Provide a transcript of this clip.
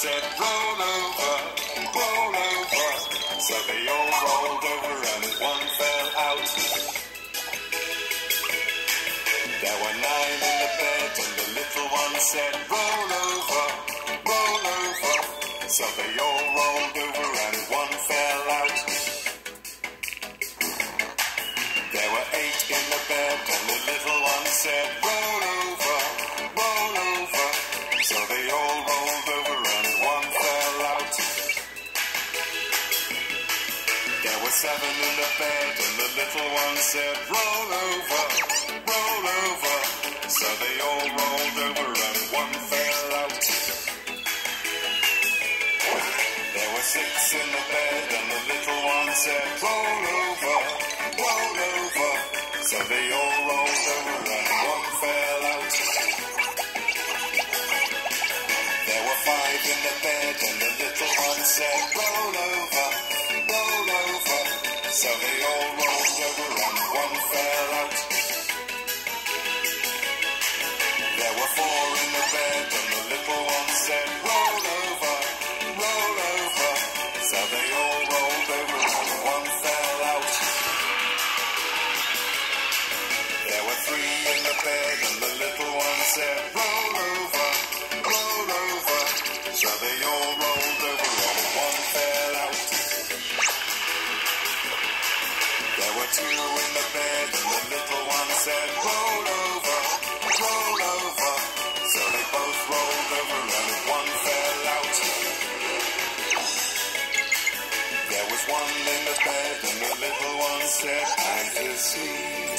said, roll over, roll over. So they all rolled over and one fell out. There were nine in the bed and the little one said, roll over, roll over. So they all rolled over and one fell out. There were eight in the bed and the little one said, roll over, roll over. So they all were seven in the bed and the little one said, roll over, roll over. So they all rolled over and one fell out. There were six in the bed and the little one said, roll over, roll over. So they all rolled over and one fell out. There were five in the bed and the little one said, roll over, roll over. So they all rolled over and one fell out. There were four in the bed and the little one said, roll over, roll over. So they all rolled over and one fell out. There were three in the bed and the little one said, roll Two in the bed and the little one said, roll over, roll over. So they both rolled over and one fell out. There was one in the bed and the little one said, fantasy.